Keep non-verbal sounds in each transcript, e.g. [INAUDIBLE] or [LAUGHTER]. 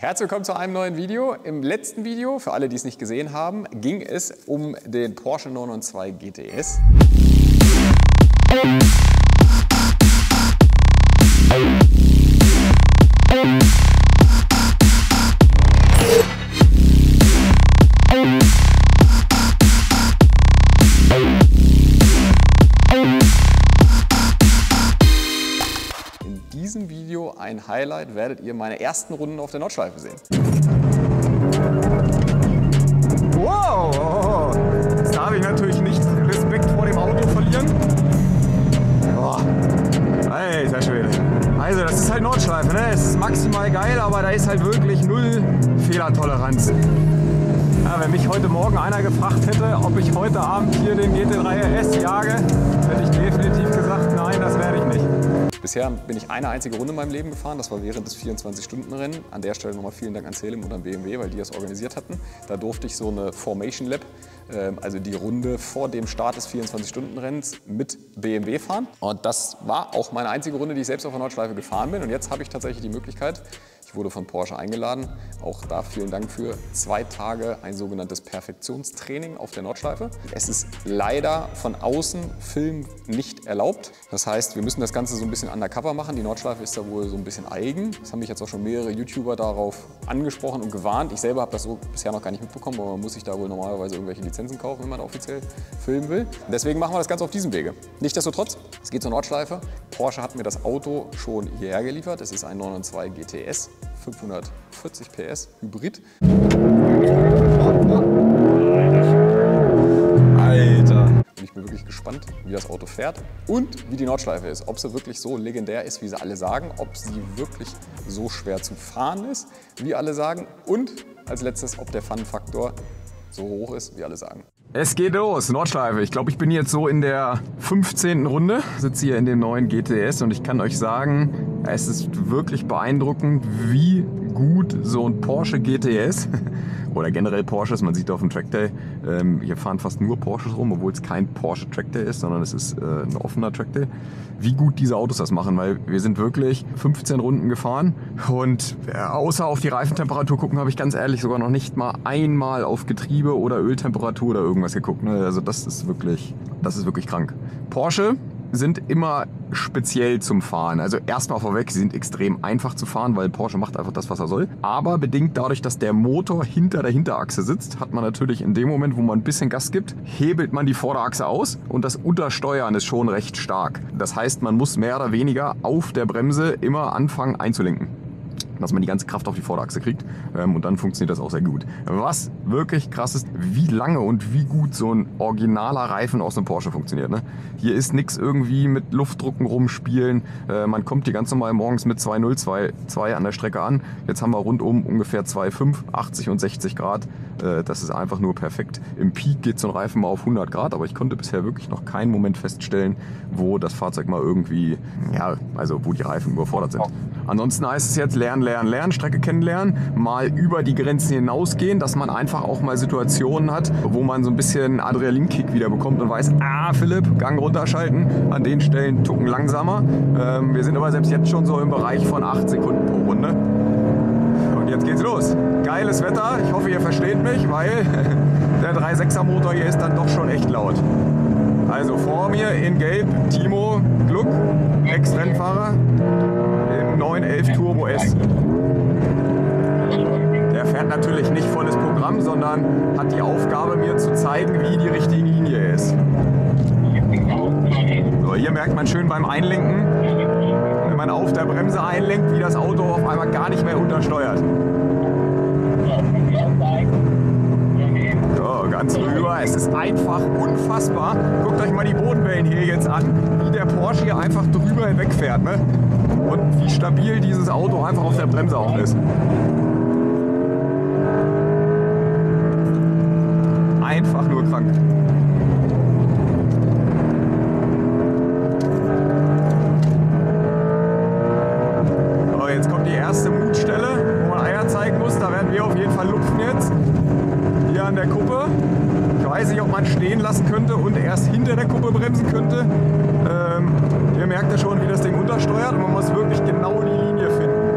Herzlich willkommen zu einem neuen Video. Im letzten Video, für alle, die es nicht gesehen haben, ging es um den Porsche 992 GTS. Ein Highlight werdet ihr meine ersten Runden auf der Nordschleife sehen. Wow, jetzt darf ich natürlich nicht Respekt vor dem Auto verlieren. Boah. Sehr schön. Also, das ist halt Nordschleife, ne? Es ist maximal geil, aber da ist halt wirklich null Fehlertoleranz. Ja, wenn mich heute Morgen einer gefragt hätte, ob ich heute Abend hier den GT3 RS jage, hätte ich definitiv gesagt, nein, das werde ich nicht. Bisher bin ich eine einzige Runde in meinem Leben gefahren, das war während des 24-Stunden-Rennen. An der Stelle nochmal vielen Dank an Selim und an BMW, weil die das organisiert hatten. Da durfte ich so eine Formation Lab, ähm, also die Runde vor dem Start des 24-Stunden-Rennens mit BMW fahren. Und das war auch meine einzige Runde, die ich selbst auf der Nordschleife gefahren bin. Und jetzt habe ich tatsächlich die Möglichkeit, ich wurde von Porsche eingeladen, auch da vielen Dank für, zwei Tage ein sogenanntes Perfektionstraining auf der Nordschleife. Es ist leider von außen Film nicht erlaubt. Das heißt, wir müssen das Ganze so ein bisschen undercover machen. Die Nordschleife ist da wohl so ein bisschen eigen. Das haben mich jetzt auch schon mehrere YouTuber darauf angesprochen und gewarnt. Ich selber habe das so bisher noch gar nicht mitbekommen, aber man muss sich da wohl normalerweise irgendwelche Lizenzen kaufen, wenn man offiziell filmen will. Deswegen machen wir das Ganze auf diesem Wege. Nichtsdestotrotz, es geht zur Nordschleife. Porsche hat mir das Auto schon hierher geliefert. Es ist ein 992 GTS, 540 PS, Hybrid. Alter. Und ich bin wirklich gespannt, wie das Auto fährt und wie die Nordschleife ist. Ob sie wirklich so legendär ist, wie sie alle sagen. Ob sie wirklich so schwer zu fahren ist, wie alle sagen. Und als letztes, ob der Fun-Faktor so hoch ist, wie alle sagen. Es geht los, Nordschleife. Ich glaube, ich bin jetzt so in der 15. Runde, sitze hier in dem neuen GTS und ich kann euch sagen, es ist wirklich beeindruckend, wie gut so ein Porsche GTS oder generell Porsches, man sieht auf dem Trackday, ähm, hier fahren fast nur Porsches rum, obwohl es kein Porsche Trackday ist, sondern es ist äh, ein offener Trackday. Wie gut diese Autos das machen, weil wir sind wirklich 15 Runden gefahren und äh, außer auf die Reifentemperatur gucken, habe ich ganz ehrlich sogar noch nicht mal einmal auf Getriebe oder Öltemperatur oder irgendwas geguckt. Ne? Also das ist wirklich, das ist wirklich krank. Porsche sind immer speziell zum Fahren. Also erstmal vorweg, sie sind extrem einfach zu fahren, weil Porsche macht einfach das, was er soll. Aber bedingt dadurch, dass der Motor hinter der Hinterachse sitzt, hat man natürlich in dem Moment, wo man ein bisschen Gas gibt, hebelt man die Vorderachse aus und das Untersteuern ist schon recht stark. Das heißt, man muss mehr oder weniger auf der Bremse immer anfangen einzulenken dass man die ganze Kraft auf die Vorderachse kriegt ähm, und dann funktioniert das auch sehr gut. Was wirklich krass ist, wie lange und wie gut so ein originaler Reifen aus einem Porsche funktioniert. Ne? Hier ist nichts irgendwie mit Luftdrucken rumspielen. Äh, man kommt hier ganz normal morgens mit 2,0, 2 an der Strecke an. Jetzt haben wir rundum ungefähr 2,5, 80 und 60 Grad. Äh, das ist einfach nur perfekt. Im Peak geht so ein Reifen mal auf 100 Grad, aber ich konnte bisher wirklich noch keinen Moment feststellen, wo das Fahrzeug mal irgendwie, ja, also wo die Reifen überfordert sind. Ansonsten heißt es jetzt lernen, lernen, lernen, Strecke kennenlernen, mal über die Grenzen hinausgehen, dass man einfach auch mal Situationen hat, wo man so ein bisschen Adrenalinkick wieder bekommt und weiß, ah Philipp, Gang runterschalten, an den Stellen tucken langsamer. Ähm, wir sind aber selbst jetzt schon so im Bereich von 8 Sekunden pro Runde. Und jetzt geht's los. Geiles Wetter, ich hoffe ihr versteht mich, weil [LAUGHS] der 3.6er Motor hier ist dann doch schon echt laut. Also vor mir in Gelb Timo Gluck, Ex-Rennfahrer 911 Turbo S. Der fährt natürlich nicht volles Programm, sondern hat die Aufgabe, mir zu zeigen, wie die richtige Linie ist. So, hier merkt man schön beim Einlenken, wenn man auf der Bremse einlenkt, wie das Auto auf einmal gar nicht mehr untersteuert. So, ganz rüber. Es ist einfach unfassbar. Guckt euch mal die Bodenwellen hier jetzt an, wie der Porsche hier einfach drüber hinwegfährt. Ne? Und wie stabil dieses Auto einfach auf der Bremse auch ist. Einfach nur krank. So, jetzt kommt die erste Mutstelle, wo man Eier zeigen muss. Da werden wir auf jeden Fall lupfen jetzt. Hier an der Kuppe. Ich weiß nicht, ob man stehen lassen könnte und erst hinter der Kuppe bremsen könnte. Ähm, ihr merkt ja schon, wie das Ding untersteuert und man muss wirklich genau die Linie finden.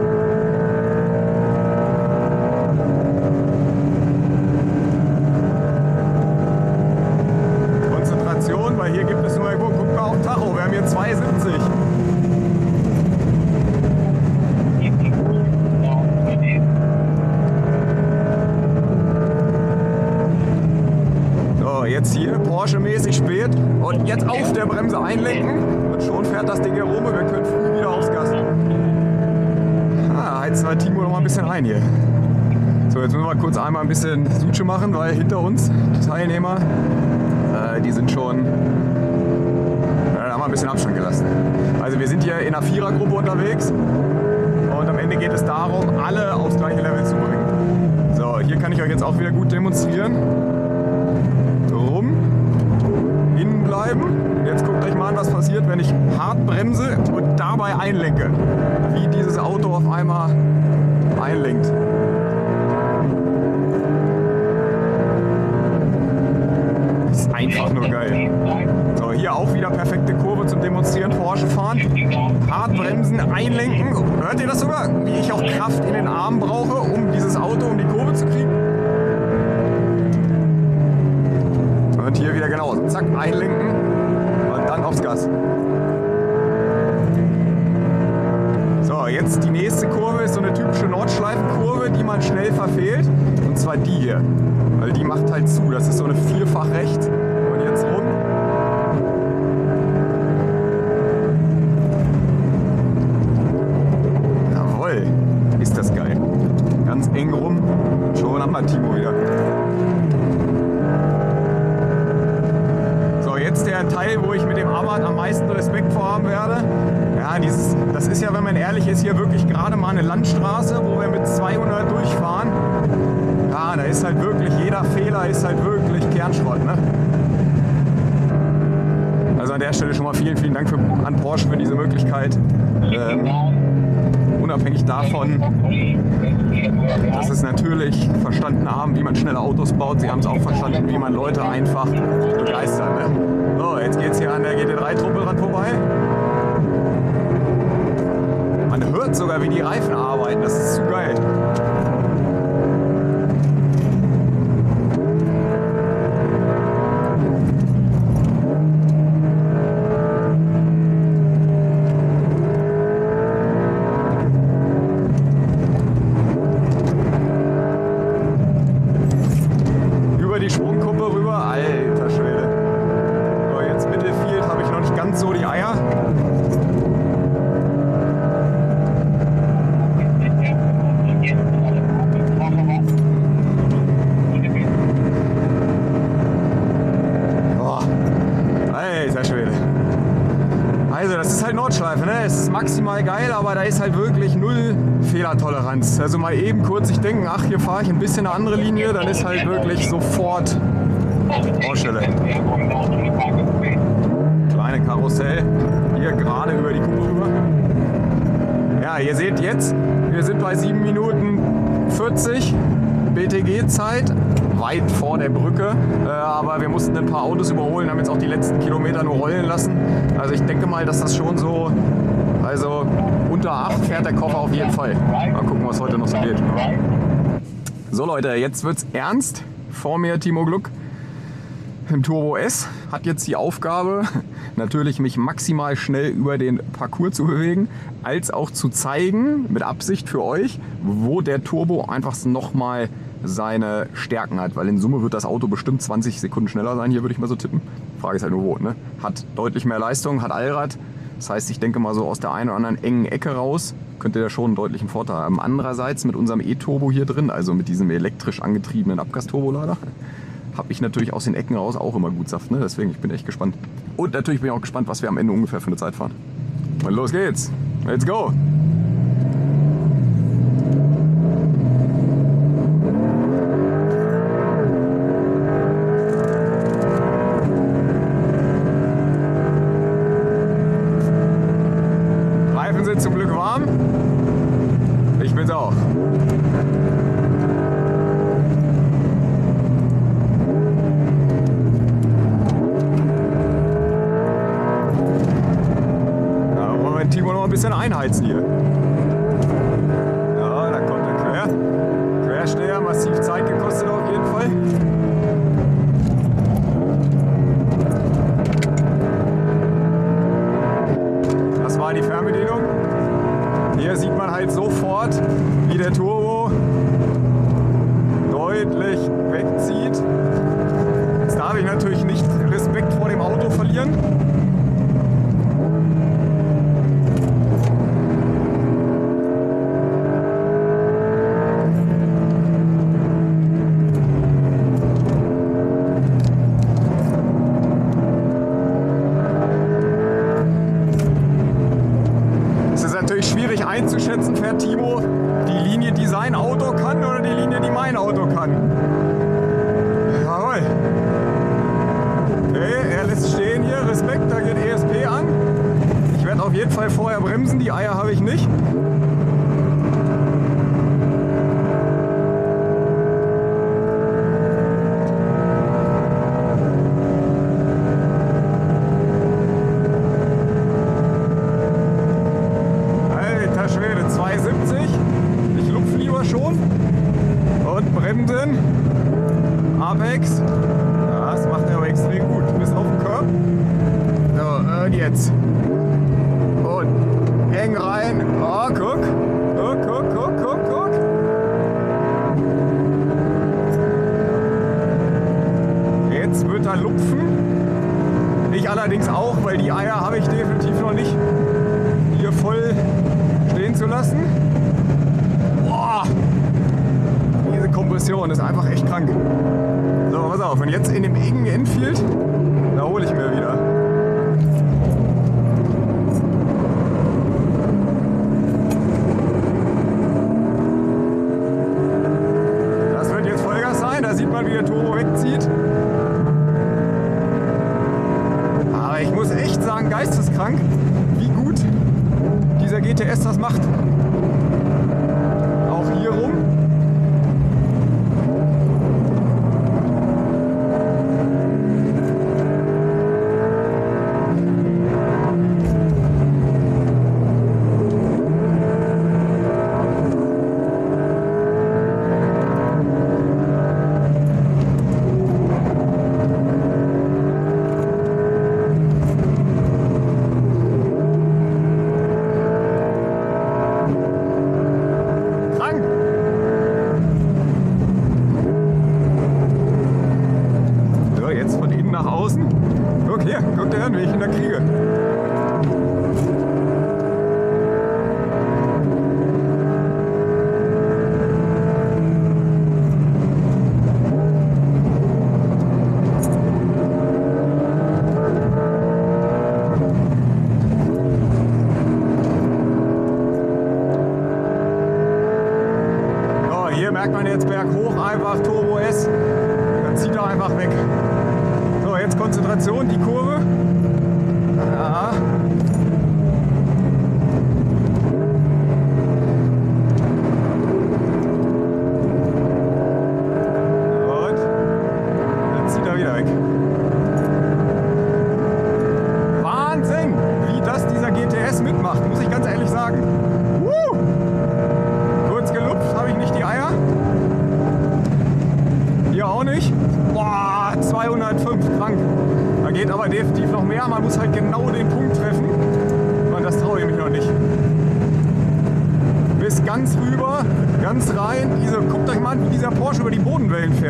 hier gibt es nur, guck mal auf Tacho, wir haben hier 270. So, jetzt hier Porsche-mäßig spät und jetzt auf der Bremse einlenken und schon fährt das Ding hier und wir können früh wieder aufs Gas. Ah, heizt wir Timo noch mal ein bisschen ein hier. So, jetzt müssen wir kurz einmal ein bisschen Suche machen, weil hinter uns die Teilnehmer, äh, die sind schon, äh, ein bisschen Abstand gelassen. Also wir sind hier in einer Vierergruppe unterwegs und am Ende geht es darum, alle aufs gleiche Level zu bringen. So, hier kann ich euch jetzt auch wieder gut demonstrieren. Rum, innen bleiben. Jetzt guckt euch mal an, was passiert, wenn ich hart bremse und dabei einlenke. Wie dieses Auto auf einmal einlenkt. Das ist einfach nur geil. So, hier auch wieder perfekte Kurve zum Demonstrieren Porsche fahren. Hart bremsen, einlenken. Hört ihr das sogar? Wie ich auch Kraft in den Armen brauche, um dieses Auto um die Kurve zu kriegen. Und hier wieder genauso. Zack, einlenken Stelle schon mal vielen, vielen Dank für, an Porsche für diese Möglichkeit. Ähm, unabhängig davon, dass es natürlich verstanden haben, wie man schnelle Autos baut. Sie haben es auch verstanden, wie man Leute einfach begeistert. Ne? So, jetzt geht es hier an der GT3-Truppe dran vorbei. Man hört sogar, wie die Reifen arbeiten. Das ist zu geil. Über die Sprungkuppe rüber. Alter Schwede. So, jetzt Mittelfield habe ich noch nicht ganz so die Eier. Boah. Alter Schwede. Also, das ist halt Nordschleife, ne? Es ist maximal geil, aber da ist halt wirklich null Fehlertoleranz. Also mal eben kurz sich denken, ach, hier fahre ich ein bisschen eine andere Linie, dann ist halt wirklich sofort Baustelle. Kleine Karussell, hier gerade über die Kuppe rüber. Ja, ihr seht jetzt, wir sind bei 7 Minuten 40 BTG-Zeit, weit vor der Brücke. Äh, aber wir mussten ein paar Autos überholen, haben jetzt auch die letzten Kilometer nur rollen lassen. Also ich denke mal, dass das schon so, also unter 8 fährt der Koffer auf jeden Fall. Mal gucken, was heute noch so geht. So Leute, jetzt wird's ernst. Vor mir Timo Gluck im Turbo S hat jetzt die Aufgabe, natürlich mich maximal schnell über den Parcours zu bewegen, als auch zu zeigen, mit Absicht für euch, wo der Turbo einfach nochmal seine Stärken hat. Weil in Summe wird das Auto bestimmt 20 Sekunden schneller sein, hier würde ich mal so tippen. Frage ist halt nur wo. Ne? Hat deutlich mehr Leistung, hat Allrad. Das heißt, ich denke mal so aus der einen oder anderen engen Ecke raus, könnte der schon einen deutlichen Vorteil haben. Andererseits mit unserem E-Turbo hier drin, also mit diesem elektrisch angetriebenen Abgasturbolader, [LAUGHS] habe ich natürlich aus den Ecken raus auch immer gut Saft. Ne? Deswegen, ich bin echt gespannt. Und natürlich bin ich auch gespannt, was wir am Ende ungefähr für eine Zeit fahren. Und los geht's. Let's go. auf jeden Fall vorher bremsen. Die Eier habe ich nicht. den engen Enfield. Da hole ich mir wieder. Das wird jetzt Vollgas sein. Da sieht man, wie der Turbo wegzieht. Aber ich muss echt sagen, geisteskrank, wie gut dieser GTS das macht.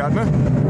yani.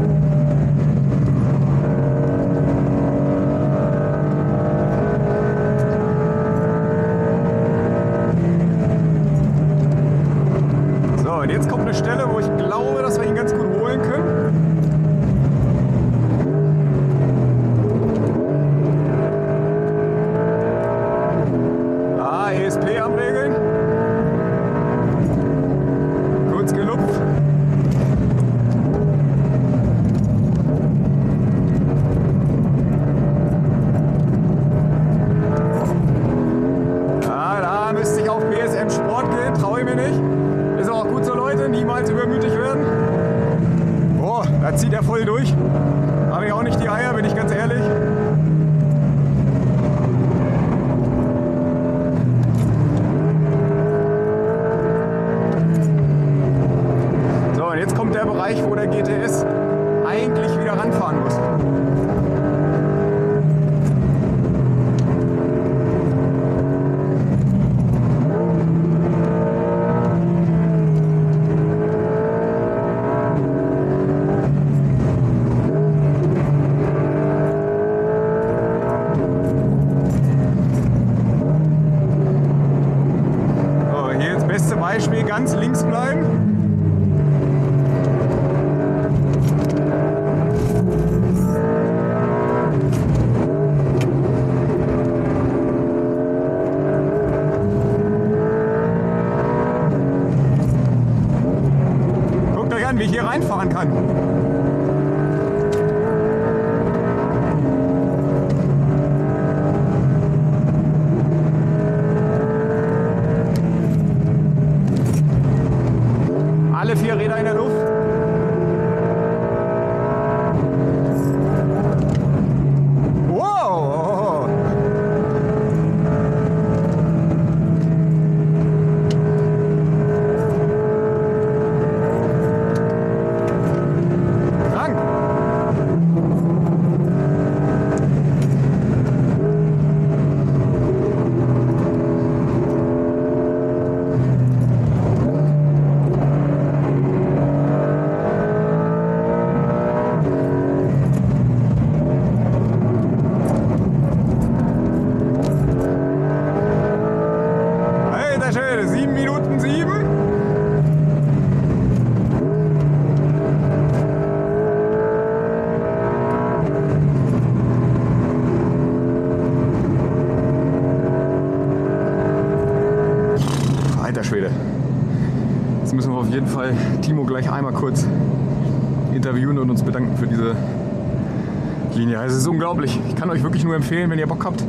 Unglaublich. Ich kann euch wirklich nur empfehlen, wenn ihr Bock habt,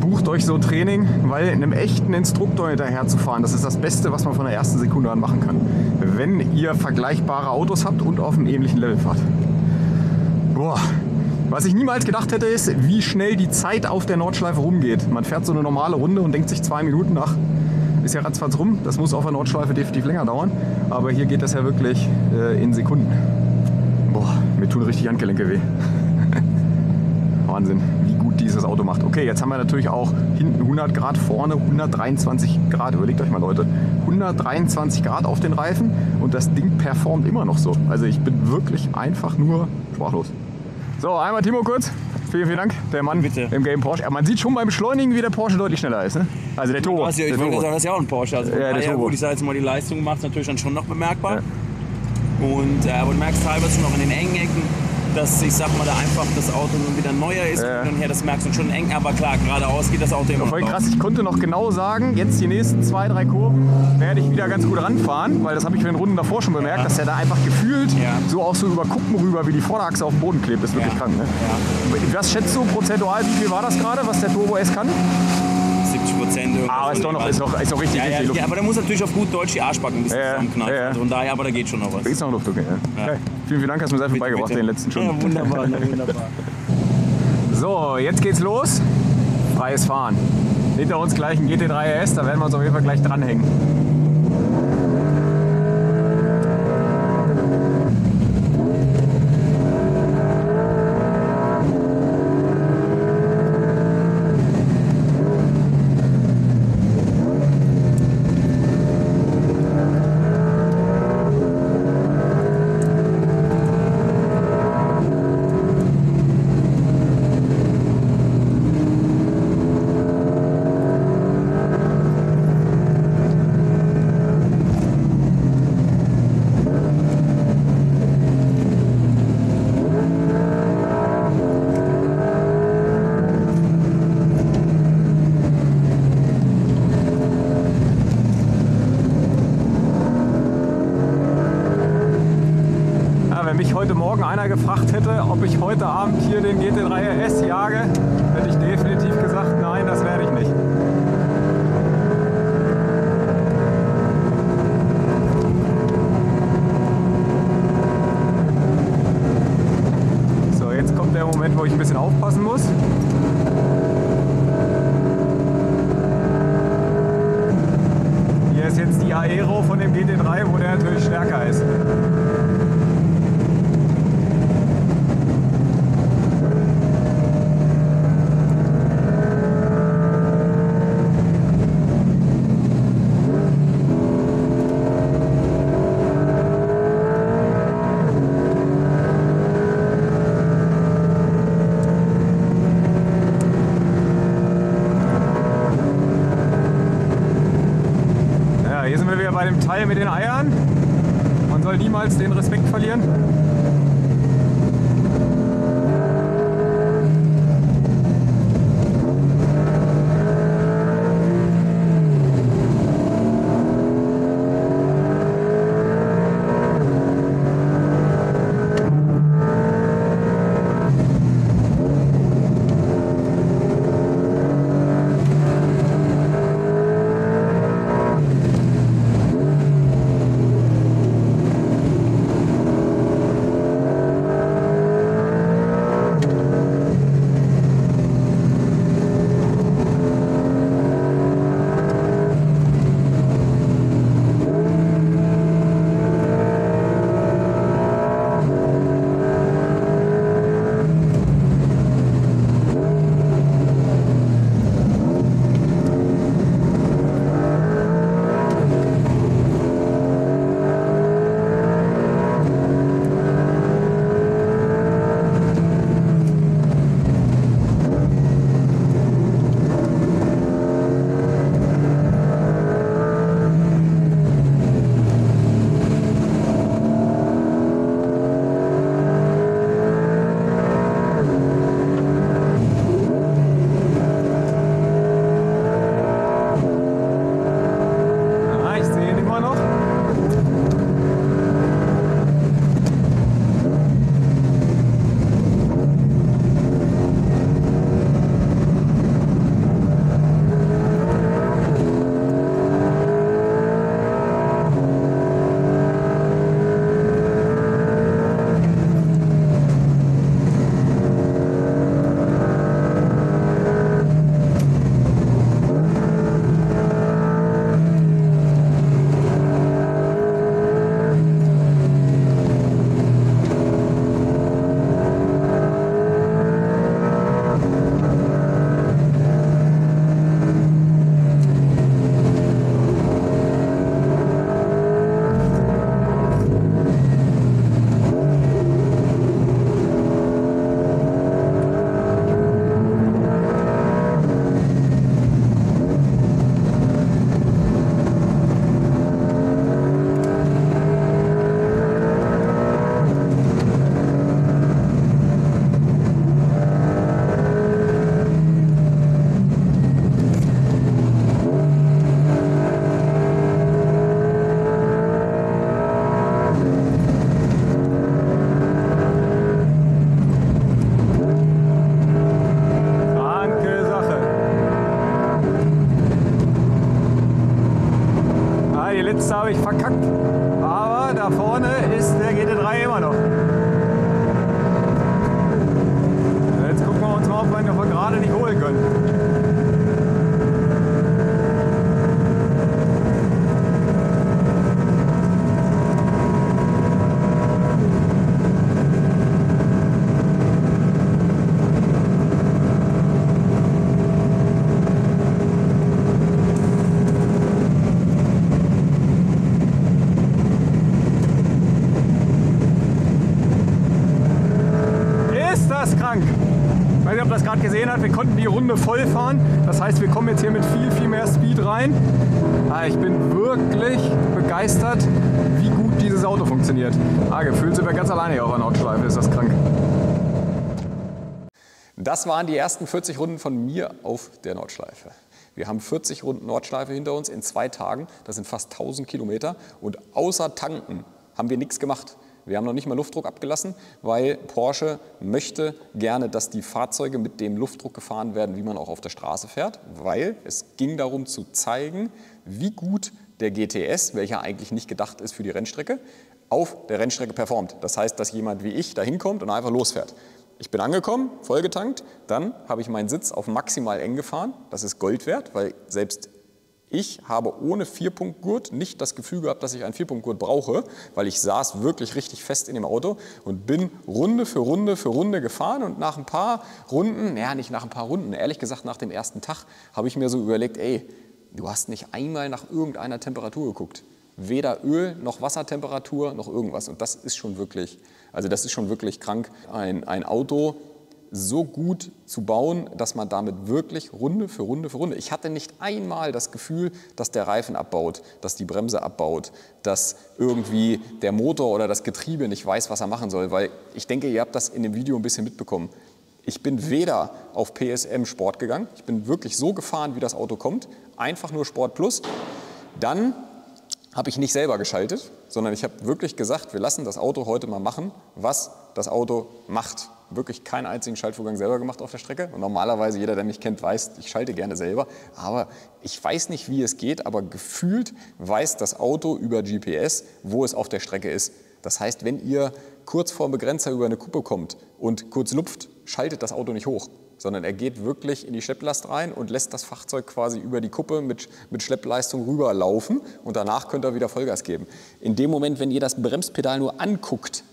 bucht euch so ein Training, weil einem echten Instruktor hinterher zu fahren, das ist das Beste, was man von der ersten Sekunde an machen kann. Wenn ihr vergleichbare Autos habt und auf einem ähnlichen Level fahrt. Boah. Was ich niemals gedacht hätte, ist, wie schnell die Zeit auf der Nordschleife rumgeht. Man fährt so eine normale Runde und denkt sich zwei Minuten nach, ist ja ratzfatz rum. Das muss auf der Nordschleife definitiv länger dauern. Aber hier geht das ja wirklich äh, in Sekunden. Boah, mir tun richtig Handgelenke weh. Wahnsinn, wie gut dieses Auto macht. Okay, jetzt haben wir natürlich auch hinten 100 Grad, vorne 123 Grad. Überlegt euch mal, Leute. 123 Grad auf den Reifen und das Ding performt immer noch so. Also ich bin wirklich einfach nur sprachlos. So, einmal Timo kurz. Vielen, vielen Dank. Der Mann Bitte. im Game Porsche. Ja, man sieht schon beim Beschleunigen, wie der Porsche deutlich schneller ist. Ne? Also der Turbo. Ja, ich der wollte Turbo. sagen, das ist ja auch ein Porsche. Also Ja, der Turbo. gut, ich sage jetzt mal, die Leistung macht es natürlich dann schon noch bemerkbar. Und, äh, aber du merkst teilweise schon noch in den engen Ecken, dass ich sag mal, da einfach das Auto nun wieder neuer ist. Ja. Und her, das merkst du schon eng, aber klar, geradeaus geht das Auto immer noch. Voll krass, ich konnte noch genau sagen, jetzt die nächsten zwei, drei Kurven werde ich wieder ganz gut ranfahren, weil das habe ich in den Runden davor schon bemerkt, Ja. dass der da einfach gefühlt Ja. so auch so über Kuppen rüber, wie die Vorderachse auf dem Boden klebt. ist wirklich Ja. krank. Ne? Was schätzt du prozentual, wie viel war das gerade, was der Turbo S kann? 70 Prozent. Aber ist doch noch, ist noch, ist noch richtig, ja, ja, richtig Luft. ja, aber der muss natürlich auf gut Deutsch die Arschbacken ein bisschen Ja, ja. zusammenknallen. Ja, ja. Also von daher, aber da geht schon noch was. Ist noch Luft, okay. Ja. Ja. Okay. Vielen, vielen Dank, hast du mir sehr viel beigebracht in den letzten Stunden. Ja, wunderbar, [LAUGHS] na, wunderbar. So, jetzt geht's los. Freies Fahren. Hinter uns gleich ein GT3 RS, da werden wir uns auf jeden Fall gleich dranhängen. Ja, wenn mich heute Morgen einer gefragt hätte, ob ich heute Abend hier den GT3 RS jage, hätte ich definitiv gesagt, nein, das werde ich nicht. So, jetzt kommt der Moment, wo ich ein bisschen aufpassen muss. Hier ist jetzt die Aero von dem GT3, wo der natürlich stärker ist. Ja, hier sind wir wieder bei bei dem Mit den Eiern. Gerade gesehen habt. Wir konnten die Runde voll fahren. Das heißt, wir kommen jetzt hier mit viel, viel mehr Speed rein. Ah, Ich bin wirklich begeistert, wie gut dieses Auto funktioniert. Ah, gefühlt sind wir ganz alleine hier auf der Nordschleife. Ist das krank? Das waren die ersten 40 Runden von mir auf der Nordschleife. Wir haben 40 Runden Nordschleife hinter uns in zwei Tagen. Das sind fast 1000 Kilometer. Und außer tanken haben wir nichts gemacht. Wir haben noch nicht mal Luftdruck abgelassen, weil Porsche möchte gerne, dass die Fahrzeuge mit dem Luftdruck gefahren werden, wie man auch auf der Straße fährt, weil es ging darum zu zeigen, wie gut der GTS, welcher eigentlich nicht gedacht ist für die Rennstrecke, auf der Rennstrecke performt. Das heißt, dass jemand wie ich da hinkommt und einfach losfährt. Ich bin angekommen, vollgetankt, dann habe ich meinen Sitz auf maximal eng gefahren. Das ist Gold wert, weil selbst ich habe ohne Vierpunktgurt nicht das Gefühl gehabt, dass ich einen Vierpunktgurt brauche, weil ich saß wirklich richtig fest in dem Auto und bin Runde für Runde für Runde gefahren und nach ein paar Runden, ja nicht nach ein paar Runden, ehrlich gesagt nach dem ersten Tag, habe ich mir so überlegt, ey, du hast nicht einmal nach irgendeiner Temperatur geguckt. Weder Öl noch Wassertemperatur noch irgendwas. Und das ist schon wirklich, also das ist schon wirklich krank. Ein, ein Auto, so gut zu bauen, dass man damit wirklich Runde für Runde für Runde. Ich hatte nicht einmal das Gefühl, dass der Reifen abbaut, dass die Bremse abbaut, dass irgendwie der Motor oder das Getriebe nicht weiß, was er machen soll. Weil ich denke, ihr habt das in dem Video ein bisschen mitbekommen. Ich bin weder auf PSM Sport gegangen, ich bin wirklich so gefahren, wie das Auto kommt, einfach nur Sport Plus. Dann habe ich nicht selber geschaltet, sondern ich habe wirklich gesagt, wir lassen das Auto heute mal machen, was das Auto macht. Wirklich keinen einzigen Schaltvorgang selber gemacht auf der Strecke. Und normalerweise, jeder, der mich kennt, weiß, ich schalte gerne selber. Aber ich weiß nicht, wie es geht, aber gefühlt weiß das Auto über GPS, wo es auf der Strecke ist. Das heißt, wenn ihr kurz vor dem Begrenzer über eine Kuppe kommt und kurz lupft, schaltet das Auto nicht hoch sondern er geht wirklich in die Schlepplast rein und lässt das Fahrzeug quasi über die Kuppe mit, mit Schleppleistung rüberlaufen und danach könnt ihr wieder Vollgas geben. In dem Moment, wenn ihr das Bremspedal nur anguckt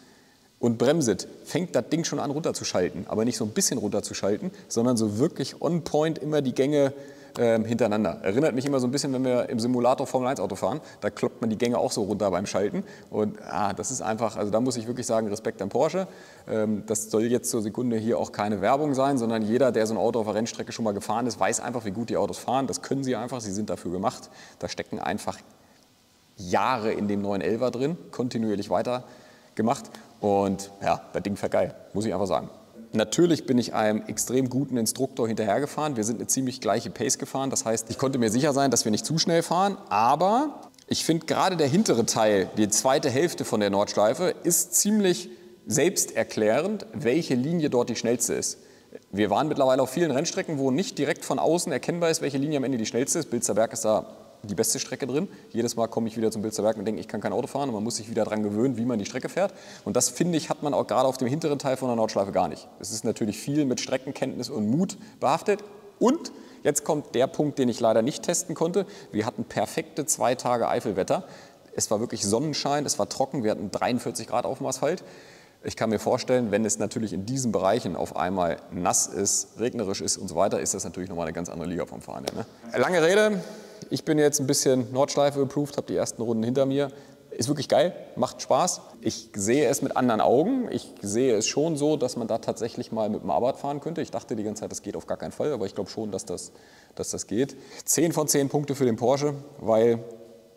und bremset, fängt das Ding schon an runterzuschalten, aber nicht so ein bisschen runterzuschalten, sondern so wirklich on point immer die Gänge ähm, hintereinander. Erinnert mich immer so ein bisschen, wenn wir im Simulator Formel 1 Auto fahren, da kloppt man die Gänge auch so runter beim Schalten. Und ah, das ist einfach, also da muss ich wirklich sagen, Respekt an Porsche. Ähm, das soll jetzt zur Sekunde hier auch keine Werbung sein, sondern jeder, der so ein Auto auf der Rennstrecke schon mal gefahren ist, weiß einfach, wie gut die Autos fahren. Das können sie einfach, sie sind dafür gemacht. Da stecken einfach Jahre in dem neuen Elver drin, kontinuierlich weiter gemacht. Und ja, das Ding fährt geil, muss ich einfach sagen. Natürlich bin ich einem extrem guten Instruktor hinterhergefahren. Wir sind eine ziemlich gleiche Pace gefahren. Das heißt, ich konnte mir sicher sein, dass wir nicht zu schnell fahren. Aber ich finde gerade der hintere Teil, die zweite Hälfte von der Nordschleife, ist ziemlich selbsterklärend, welche Linie dort die schnellste ist. Wir waren mittlerweile auf vielen Rennstrecken, wo nicht direkt von außen erkennbar ist, welche Linie am Ende die schnellste ist. Bilzerberg ist da die beste Strecke drin. Jedes Mal komme ich wieder zum Bilzerberg und denke, ich kann kein Auto fahren und man muss sich wieder daran gewöhnen, wie man die Strecke fährt. Und das, finde ich, hat man auch gerade auf dem hinteren Teil von der Nordschleife gar nicht. Es ist natürlich viel mit Streckenkenntnis und Mut behaftet und jetzt kommt der Punkt, den ich leider nicht testen konnte. Wir hatten perfekte zwei Tage Eifelwetter. Es war wirklich Sonnenschein, es war trocken, wir hatten 43 Grad auf dem Asphalt. Ich kann mir vorstellen, wenn es natürlich in diesen Bereichen auf einmal nass ist, regnerisch ist und so weiter, ist das natürlich nochmal eine ganz andere Liga vom Fahren. Ne? Lange Rede, ich bin jetzt ein bisschen Nordschleife approved, habe die ersten Runden hinter mir. Ist wirklich geil, macht Spaß. Ich sehe es mit anderen Augen. Ich sehe es schon so, dass man da tatsächlich mal mit dem Abarth fahren könnte. Ich dachte die ganze Zeit, das geht auf gar keinen Fall, aber ich glaube schon, dass das, dass das geht. Zehn von zehn Punkte für den Porsche, weil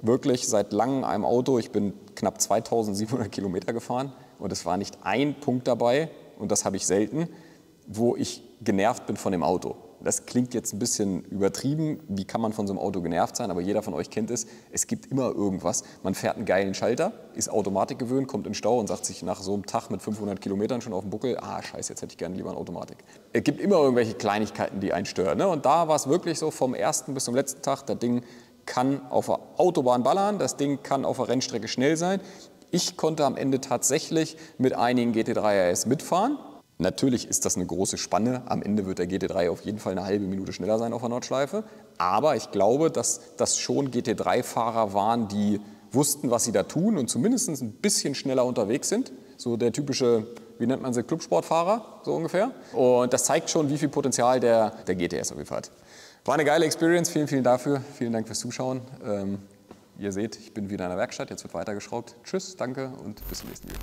wirklich seit langem einem Auto, ich bin knapp 2700 Kilometer gefahren und es war nicht ein Punkt dabei, und das habe ich selten, wo ich genervt bin von dem Auto das klingt jetzt ein bisschen übertrieben, wie kann man von so einem Auto genervt sein, aber jeder von euch kennt es, es gibt immer irgendwas. Man fährt einen geilen Schalter, ist Automatik gewöhnt, kommt in Stau und sagt sich nach so einem Tag mit 500 Kilometern schon auf dem Buckel, ah scheiße, jetzt hätte ich gerne lieber eine Automatik. Es gibt immer irgendwelche Kleinigkeiten, die einen stören. Ne? Und da war es wirklich so, vom ersten bis zum letzten Tag, das Ding kann auf der Autobahn ballern, das Ding kann auf der Rennstrecke schnell sein. Ich konnte am Ende tatsächlich mit einigen GT3 RS mitfahren, Natürlich ist das eine große Spanne. Am Ende wird der GT3 auf jeden Fall eine halbe Minute schneller sein auf der Nordschleife. Aber ich glaube, dass das schon GT3-Fahrer waren, die wussten, was sie da tun und zumindest ein bisschen schneller unterwegs sind. So der typische, wie nennt man sie, Clubsportfahrer, so ungefähr. Und das zeigt schon, wie viel Potenzial der, der GTS auf jeden Fall hat. War eine geile Experience. Vielen, vielen dafür. Vielen Dank fürs Zuschauen. Ähm, ihr seht, ich bin wieder in der Werkstatt. Jetzt wird weitergeschraubt. Tschüss, danke und bis zum nächsten Video.